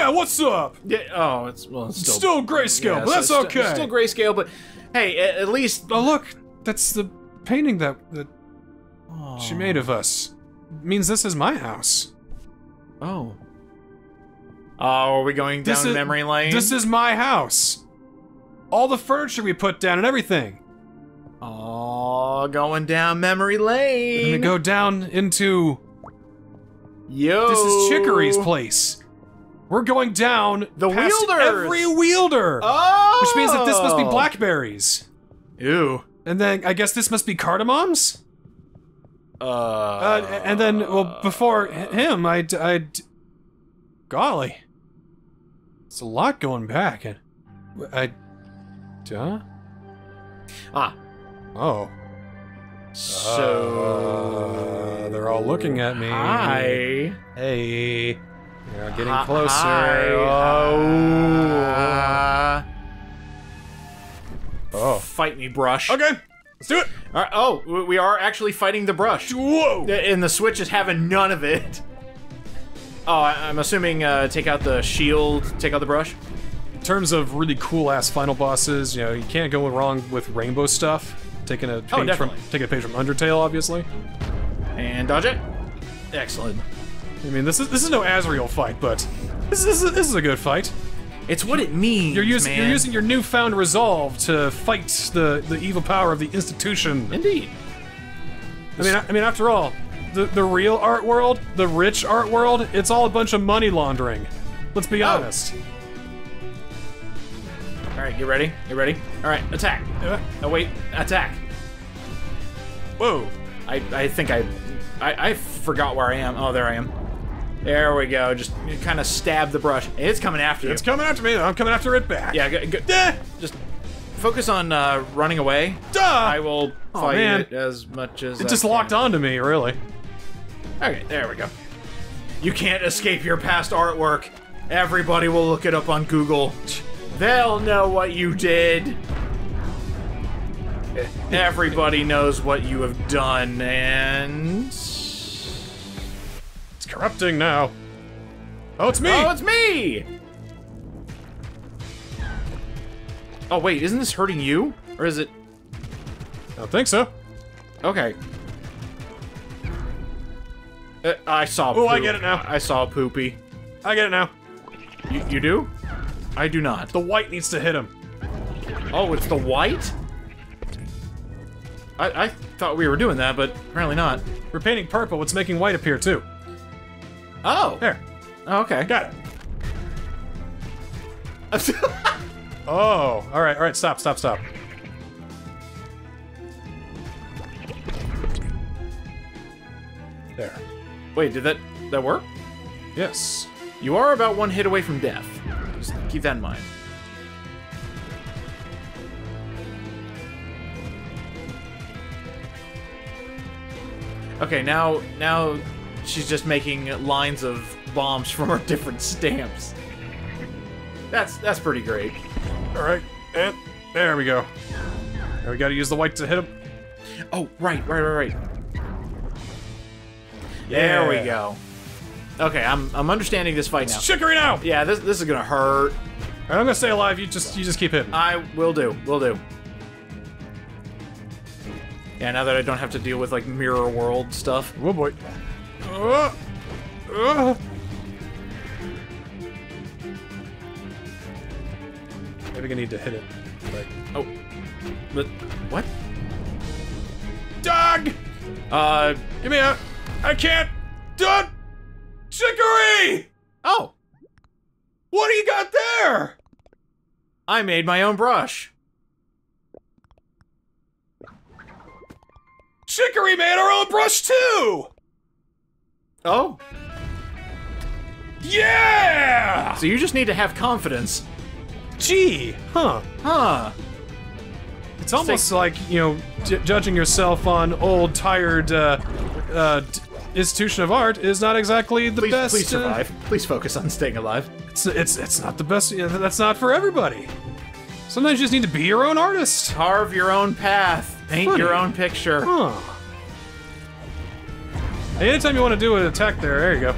Yeah, what's up? Yeah. Oh, it's well, it's Still, still grayscale, yeah, but so that's it's okay. Still, still grayscale, but hey, at, at least oh, look, that's the painting that that she made of us. means this is my house. Oh. Oh, are we going down is- memory lane? This is my house. All the furniture we put down and everything. Oh, going down memory And we lane. go down into Yo. this is Chicory's place. We're going down The past Wielders! every wielder, Oh. which means that this must be blackberries. Ew. And then I guess this must be cardamoms. Uh. Uh, and then, well, before him, I, I, golly, it's a lot going back, and I, duh, ah. oh, So. Uh, they're all looking at me. Hi. Hey, you're getting Hi- closer. hi. Oh, oh, Fight me, brush. okay, let's do it. All right, oh, we- are actually fighting the brush. Whoa! And the Switch is having none of it. Oh, I'm assuming uh, take out the shield, take out the brush. In terms of really cool ass final bosses, you know, you can't go wrong with rainbow stuff. Taking a page Oh, definitely. taking a page from Undertale, obviously. And dodge it. Excellent. I mean, this is this is no Asriel fight, but this is this is a good fight. It's what it means. You're using man. you're using your newfound resolve to fight the the evil power of the institution. Indeed. I mean, I, I mean, after all, the the real art world, the rich art world, it's all a bunch of money laundering. Let's be Oh. honest. All right, you ready? You ready? All right, attack. Yeah. Oh wait, attack. Whoa. I I think I I, I forgot where I am. Oh, there I am. There we go. Just kind of stab the brush. It's coming after you. It's coming after me. I'm coming after it back. yeah, go, go, just focus on uh, running away. duh. I will Oh, fight man. it as much as it I just can. locked onto me, really. Okay, there we go. You can't escape your past artwork. Everybody will look it up on Google. They'll know what you did. Everybody knows what you have done, and. Corrupting now. Oh, it's me. Oh, it's me! Oh, wait, isn't this hurting you? Or is it. I don't think so. Okay. Uh, I saw Oh, I get it now. I saw poopy. I get it now. You, you do? I do not. The white needs to hit him. Oh, it's the white? I, I thought we were doing that, but apparently not. We're painting purple. It's making white appear too. Oh. There. Oh, okay. Got it. Oh, all right, all right. Stop, stop, stop. There. Wait, did that that work? Yes. You are about one hit away from death. Just keep that in mind. Okay, now now she's just making lines of bombs from her different stamps. That's that's pretty great. All right, and there we go. Now we got to use the white to hit him. Oh, right, right, right, right. There we go. Okay, I'm I'm understanding this fight now. Chicory now. Yeah, this this is gonna hurt. I'm gonna stay alive. You just you just keep hitting. I will do. Will do. Yeah, now that I don't have to deal with like mirror world stuff. Oh boy. Uh, uh. Maybe I need to hit it. Like, Oh, but what? dog. Uh, Give me a. I can't. Done. Chicory. oh, What do you got there? I made my own brush. Chicory made our own brush too. Oh, Yeah. so you just need to have confidence, Gee. Huh. huh? It's almost like you know, j- judging yourself on old, tired uh, uh, institution of art is not exactly the Please, best. please uh, survive. Please focus on staying alive. it's it's it's not the best. You know, that's not for everybody. Sometimes you just need to be your own artist. Carve your own path. Paint Funny. your own picture. Huh. Anytime you want to do an attack there, there you go.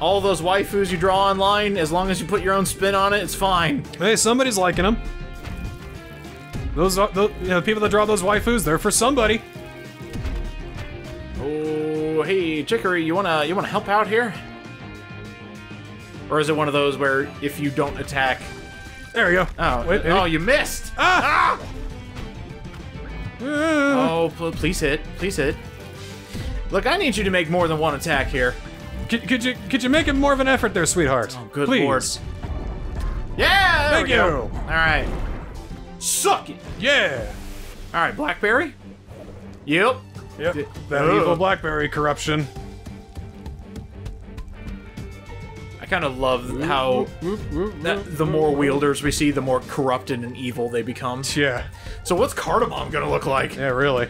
all those waifus you draw online, as long as you put your own spin on it, it's fine. Hey, somebody's liking them. Those, are, the you know, people that draw those waifus, they're for somebody. Oh, hey, Chicory, you wanna you wanna help out here? Or is it one of those where if you don't attack, There we go. oh, Wait, oh, you missed? Ah! Oh, pl- please hit, please hit. Look, I need you to make more than one attack here. Could, could you could you make it more of an effort there, sweetheart? Oh, good Please. lord. Yeah, there Thank go. you. All right, suck it. Yeah. All right, Blackberry. Yep. Yep. D- That Ugh. evil BlackBerry corruption. I kind of love how that the more wielders we see, the more corrupted and evil they become. Yeah. So what's Cardamom gonna look like? Yeah, really.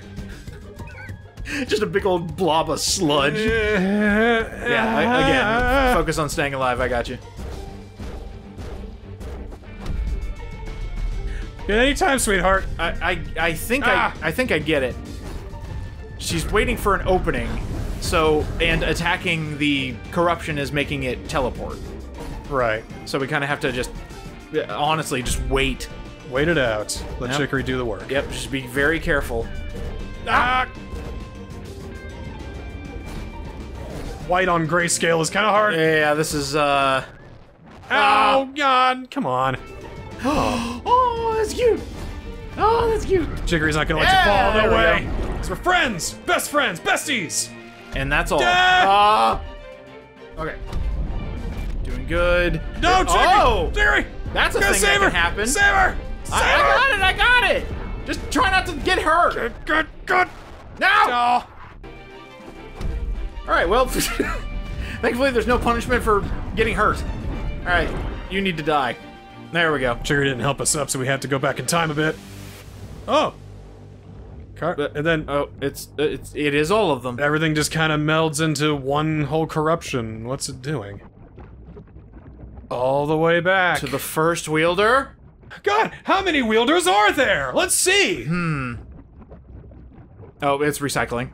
Just a big old blob of sludge. Yeah, Yeah. I, again, focus on staying alive. I got you. Anytime, sweetheart. I, I, I think Ah. I, I think I get it. She's waiting for an opening, so and attacking the corruption is making it teleport. Right. So we kind of have to just, honestly, just wait. Wait it out. Let Yep. Chicory do the work. Yep, just be very careful. Ah! White on grayscale is kind of hard. Yeah, this is uh. Oh God! Come on. Oh, that's cute. Oh, that's cute. Chicory's not gonna let Yeah, you fall. No way. 'Cause we're friends, best friends, besties. And that's all. Ah! Uh, okay. Doing good. No, Chicory! Oh, Chicory! that's a thing save that her! can happen. Save her! Save I, I got it. I got it. Just try not to get hurt. Good, good, good. No. Oh. All right. Well, thankfully there's no punishment for getting hurt. All right. You need to die. There we go. Trigger didn't help us up, so we have to go back in time a bit. Oh. Car- But- and then Oh, it's it's it is all of them. everything just kind of melds into one whole corruption. What's it doing? All the way back. To the first wielder. God, how many wielders are there? Let's see. Hmm. Oh, it's recycling.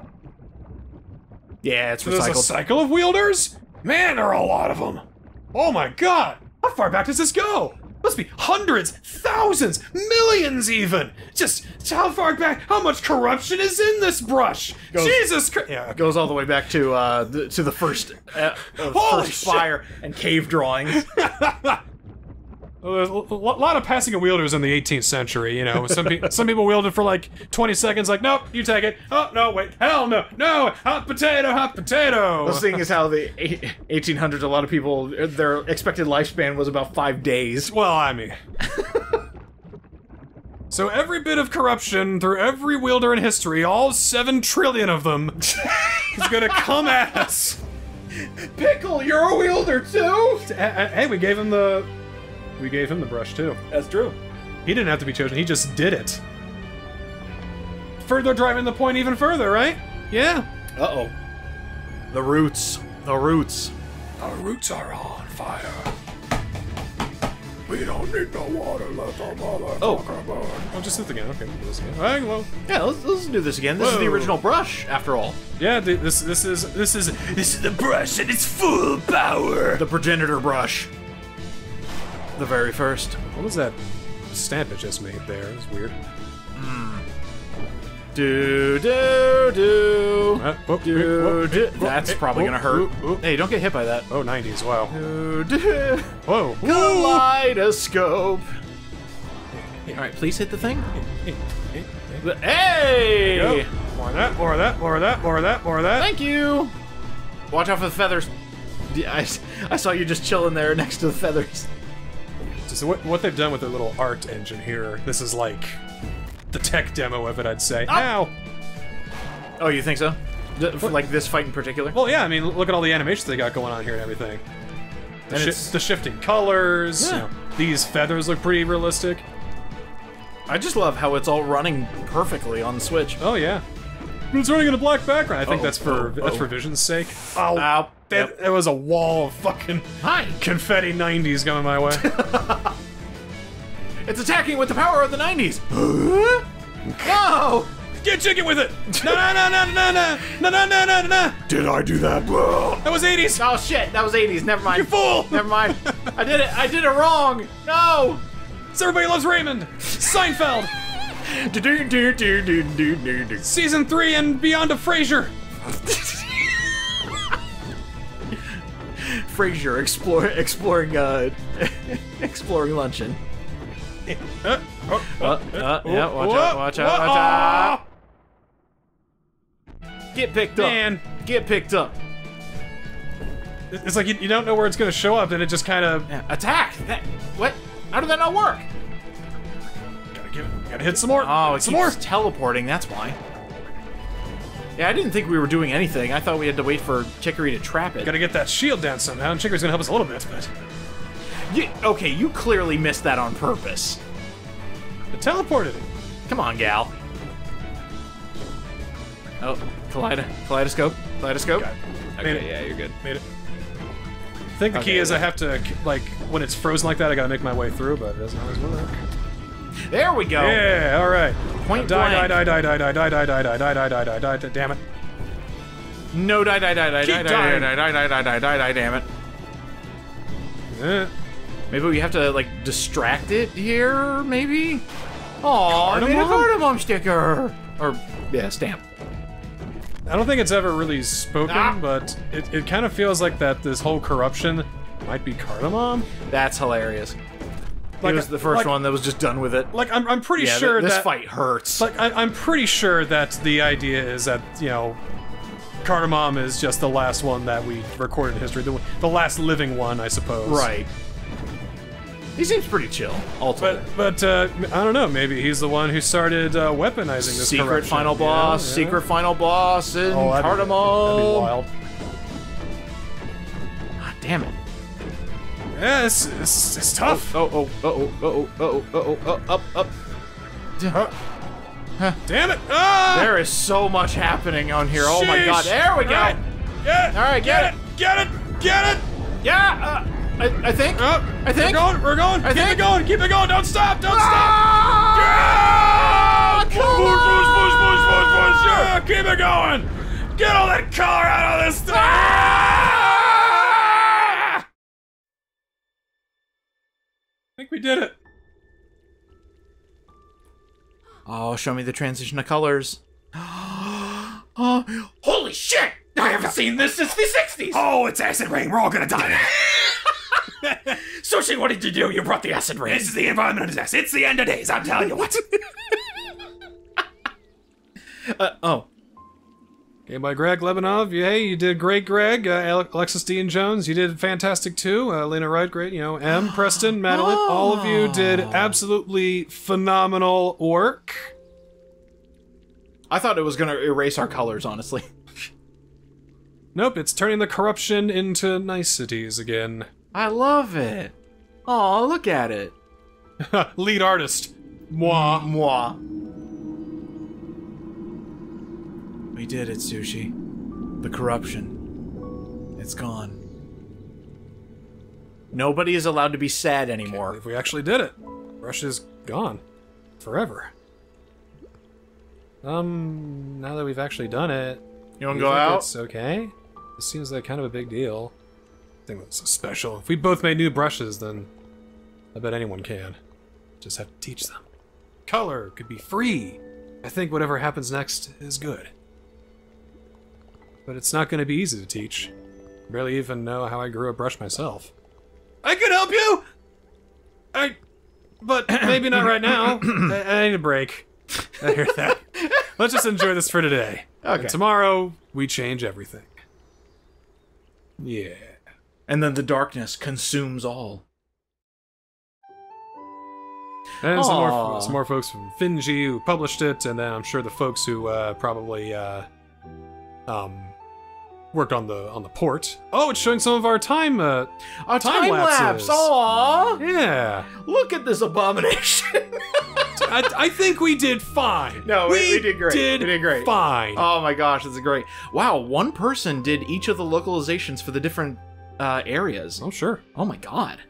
Yeah, it's so recycled. There's a cycle of wielders? Man, there are a lot of them. Oh my god. How far back does this go? Must be hundreds, thousands, millions even. Just how far back? How much corruption is in this brush? Goes- Jesus Christ. Yeah. Goes all the way back to uh the, to the first uh, uh, Holy first fire and cave drawings. There's a lot of passing of wielders in the 18th century. You know, some pe- some people wielded for like 20 seconds. Like, nope, you take it. Oh no, wait, hell no, no, hot potato, hot potato. The thing is how the 1800s, a lot of people their expected lifespan was about five days. Well, I mean. so every bit of corruption through every wielder in history, all seven trillion of them, is gonna come at us. Pickle, you're a wielder too. Hey, we gave him the, we gave him the brush too. That's true. He didn't have to be chosen. He just did it. Further driving the point even further, right? Yeah. Uh oh. The roots. The roots. The roots are on fire. We don't need no water, let the motherfucker Oh. burn. Oh, just this again. Okay, we'll do this again. All right, well, Yeah, let's, let's do this again. This is the original brush, after all. yeah. This this is this is this is the brush and its full power. The progenitor brush. The very first. What was that stamp it just made there? It's weird. Do do do. Uh, oh, Do, oh, do. oh, That's probably gonna hurt. Hey, don't get hit by that. Oh, 90s. Wow. Do, do. Whoa. Kaleidoscope. All right, please hit the thing. Hey! More of that. More of that. More of that. More of that. More of that. Thank you. Watch out for the feathers. I, I saw you just chilling there next to the feathers. So what, what they've done with their little art engine here, this is like the tech demo of it, I'd say. Ah. Ow! Oh, you think so? Like this fight in particular? Well, yeah, I mean, look at all the animations they got going on here and everything. The, And shi- the shifting colors. you Yeah. know, these feathers look pretty realistic. I just love how it's all running perfectly on the Switch. Oh yeah. But it's running in a black background. I think Uh-oh, that's for uh-oh, that's for. Vision's sake. Oh, Ow. that, Yep. that was a wall of fucking Hi! confetti 90s coming my way. It's attacking with the power of the 90s! no! Get chicken with it! No, no, no, no, no, no, no, no, no, no, no. Did I do that? That was 80s. Oh shit, that was 80s. Never mind. You fool! Never mind. I did it. I did it wrong. No. It's Everybody Loves Raymond. Seinfeld. Season three and beyond of Frasier. Frasier explore, exploring uh exploring luncheon. Uh, oh, Uh, uh, yeah, watch whoa, out, watch out, whoa, watch out. Get picked up. Man. Get picked up. It's like you, you don't know where it's going to show up, and it just kind of Yeah. Attack. That, what? How did that not work? It, gotta hit some more. Oh, hit it some keeps more. teleporting. That's why. Yeah, I didn't think we were doing anything. I thought we had to wait for Chicory to trap it. Gotta get that shield down somehow. And Chicory's gonna help us a little bit, but You, okay, you clearly missed that on purpose. it teleported. It. Come on, gal. Oh, kaleido kaleidoscope, kaleidoscope. Okay, Made it. yeah, you're good. Made it. I think the key Okay, is I have to like when it's frozen like that. I gotta make my way through, but it doesn't always work. There we go. Yeah, all right. Point die, die, die, die, die, die, die, die, die, die, die, die, die, die, die, damn it. No, die, die, die, die, die, die, die, die, die, die, die, die, die, damn it. Eh. Maybe we have to like distract it here. Maybe. Oh, I made a cardamom sticker. Or yeah, stamp. I don't think it's ever really spoken, Ah. but it, it kind of feels like that this whole corruption might be cardamom. That's hilarious. Like it was the first like- one that was just done with it. Like I'm, I'm pretty Yeah, th- sure this that fight hurts. like I, I'm pretty sure that the idea is that you know, cardamom is just the last one that we recorded in history, the, the last living one, I suppose. right. He seems pretty chill. Ultimately. But but uh, I don't know. Maybe he's the one who started uh, weaponizing this secret corruption. final boss, yeah. secret final boss, and Oh, that'd be- That'd be wild. Ah, damn it. Yeah, it's, it's, it's tough. Oh, oh, oh, oh, oh, oh, oh, oh, oh, up, up. Damn it! Ah! There is so much happening on here. Oh my god, there we go. All right. Get it! All right, get Get it! Get it! Yeah, uh, I, I think. Up! I think. We're going! We're going! I keep think- it going! Keep it going! Don't stop! Don't Ah, stop! Yeah! come Push, push, push, push, push, push! Yeah! Keep it going! Get all that color out of this thing! Ah! I think we did it. Oh, show me the transition of colors. oh, holy shit! I haven't seen this since the 60s! Oh, it's acid rain. We're all gonna die. Sushi, what did you do? You brought the acid rain. this is the environmental disaster. It's the end of days. I'm telling you what. Uh, oh. Game by Greg Lobanov. Yeah, Hey, you did great, Greg. Uh, Ale- Alexis Dean Jones, you did fantastic too. Uh, Lena Wright, great. You know, M. Preston, Madeline, all of you did absolutely phenomenal work. I thought it was gonna erase our colors, honestly. Nope, it's turning the corruption into niceties again. I love it. Oh, look at it. Lead artist. Moi. Moi. We did it, Sushi. The corruption. It's gone. Nobody is allowed to be sad anymore. If we actually did it, Rush is gone. Forever. Um, now that we've actually done it, You wanna go out? It's okay. This seems like kind of a big deal. I think that's so special. If we both made new brushes, then I bet anyone can. Just have to teach them. Color could be free. I think whatever happens next is good. But it's not going to be easy to teach. Barely even know how I grew a brush myself. I could help you. I, but maybe not right now. I, I need a break. I hear that. Let's just enjoy this for today. Okay. And tomorrow we change everything. Yeah. And then the darkness consumes all. And some more, some more folks from Finji who published it, and then I'm sure the folks who uh, probably uh, um, worked on the on the port. Oh, it's showing some of our time. Uh, A Time lapses. Aww. yeah, Look at this abomination. I, I think we did fine. No, we- we did great. Did We did great. Fine. oh my gosh, this is great. Wow, one person did each of the localizations for the different uh, areas. oh, sure. Oh my god.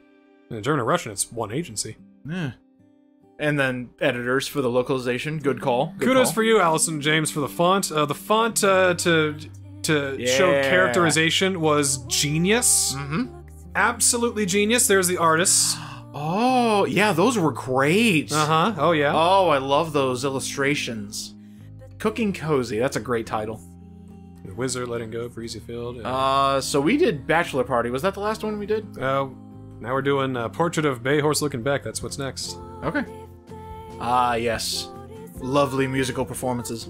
In German and Russian, it's one agency. Yeah. And then editors for the localization. Good call. Good Kudos call. for you, Allison James, for the font. Uh, the font uh, to to show characterization was genius. Mhm. Absolutely genius. There's the artists. Oh, yeah, those were great. Uh huh. Oh yeah. Oh, I love those illustrations. Cooking Cozy, that's a great title. The Wizard letting go, Breezy Field. Uh, Uh, so we did Bachelor Party. Was that the last one we did? uh, now we're doing uh, Portrait of Bay Horse Looking Back. That's what's next. Okay. Ah, yes. Lovely musical performances.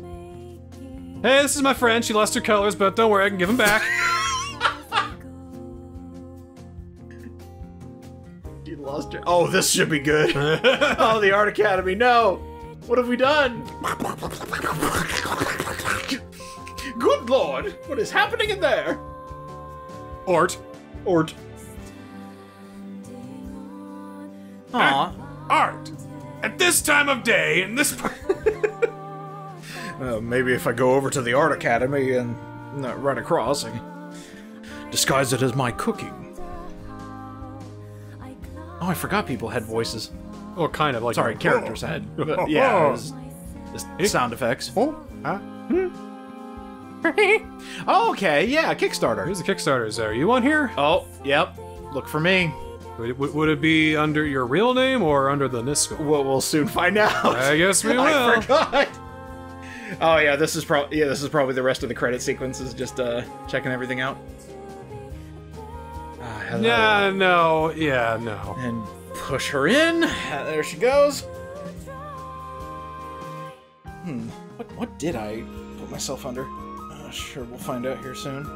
Hey, this is my friend. She lost her colors, but don't worry, I can give them back. You lost your. Oh, this should be good. oh, the Art Academy, no! What have we done? Good lord, what is happening in there? Art. Art. Aw. Art. At this time of day, in this. Uh, maybe if I go over to the Art Academy and uh, right across, and disguise it as my cooking. Oh, I forgot people had voices. well, kind of like. Sorry, characters had. But yeah, it was sound effects. Oh, ah. Oh, okay, yeah, Kickstarter. Here's the Kickstarters. Are you on here? Oh, yep. Look for me. Would, would, would it be under your real name or under the Niskel? We'll, we'll soon find out. I guess we will. I forgot. Oh yeah, this is probably yeah, this is probably the rest of the credit sequences. Just uh, checking everything out. Hello. Yeah, no, yeah, no. And push her in. Uh, There she goes. Hmm. What what did I put myself under? Uh, sure, we'll find out here soon.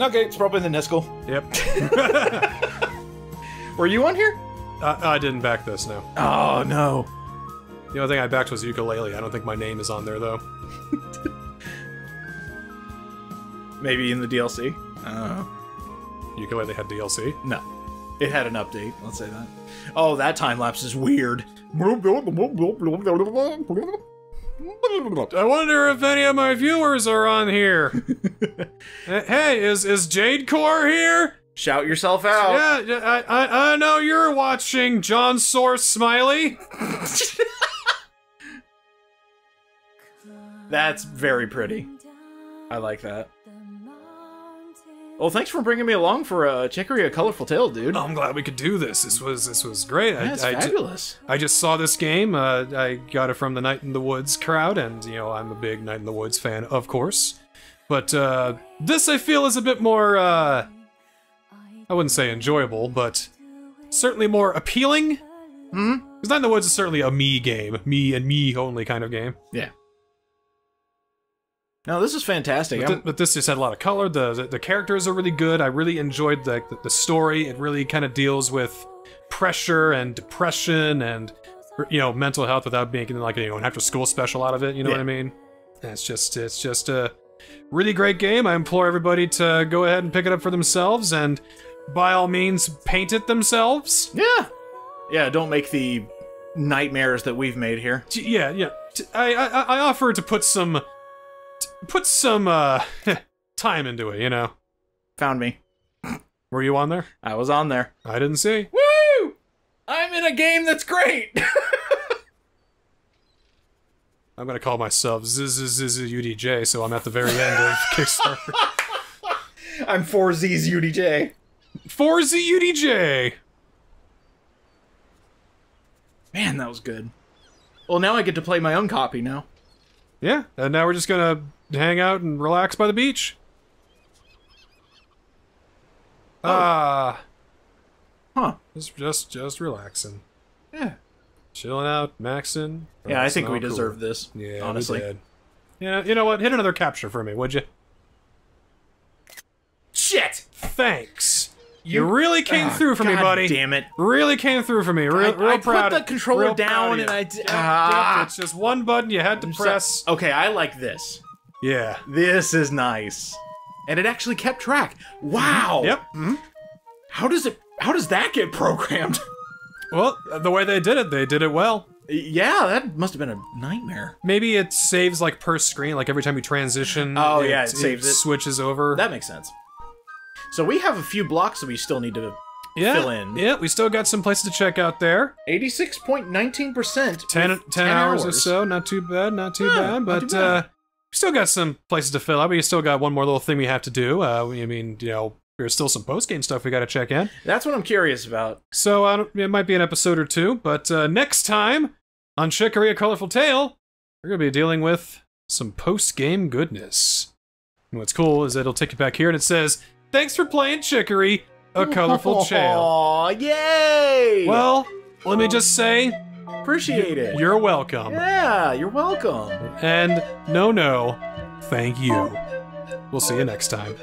Okay, it's probably the Niskel. Yep. Were you on here? I, I didn't back this, no. Oh no. The only thing I backed was Yooka-Laylee. I don't think my name is on there, though. Maybe in the DLC. Uh, Yooka-Laylee had DLC. no. It had an update, let's say that. Oh, that time lapse is weird. I wonder if any of my viewers are on here. Hey, is is Jade Core here? Shout yourself out. Yeah, yeah, I, I I know you're watching John Source Smiley. That's very pretty. I like that. Well, thanks for bringing me along for uh, Chicory a Colorful Tale, dude. I'm glad we could do this. This was this was great. That's I, fabulous. I just saw this game. Uh, I got it from the Night in the Woods crowd, and you know I'm a big Night in the Woods fan, of course. But uh, this I feel is a bit more. Uh, I wouldn't say enjoyable, but certainly more appealing. Hmm? Because Night in the Woods is certainly a me game, me and me only kind of game. Yeah. No, this is fantastic. But, I'm- but this just had a lot of color. The, the the characters are really good. I really enjoyed the the, the story. It really kind of deals with pressure and depression and you know mental health without making like you know an after school special out of it. You know what I mean? And It's just it's just a really great game. I implore everybody to go ahead and pick it up for themselves and by all means paint it themselves. yeah. Yeah, don't make the nightmares that we've made here. Yeah, Yeah, I I offer to put some put some uh time into it. You know. Found me. Were you on there? I was on there. I didn't see. Woo! I'm in a game that's great. I'm gonna call myself ZZZZUDJ, so I'm at the very end of Kickstarter. I'm 4Z's UDJ. 4ZUDJ! Man, that was good. Well, now I get to play my own copy now. Yeah, and now we're just gonna hang out and relax by the beach. Ah, Huh. just just just relaxing, Yeah. chilling out, maxing. Yeah, I think we Oh, cool. deserve this. Yeah, honestly. Yeah, you know what? Hit another capture for me, would you? Shit! Thanks. You, really came through for me, buddy. Damn it! Really came through for me. Real, I- real I put the controller down and I Ah. it's just one button you had to press. Okay, I like this. Yeah. This is nice, and it actually kept track. Wow. Yep. mhm. How does it? How does that get programmed? Well, the way they did it, they did it well. yeah, that must have been a nightmare. Maybe it saves like per screen, like every time you transition. Oh, yeah, it saves it. switches over. That makes sense. So we have a few blocks that we still need to yeah, fill in. Yeah, we still got some places to check out there. 86.19%. 10, 10, 10 hours, or so, not too bad, not too Yeah, bad. not But too bad. uh, we still got some places to fill out. We still got one more little thing we have to do. Uh, I mean, you know, there's still some post game stuff we got to check in. That's what I'm curious about. So I don't, it might be an episode or two, but uh, next time on Chicory: A Colorful Tale, we're gonna be dealing with some post-game goodness. And what's cool is that it'll take you back here and it says, "Thanks for playing Chicory: A Colorful Tale." Aw, yay! Well, let me just say, appreciate it. you're welcome. yeah, you're welcome. And no, no, thank you. We'll see you next time.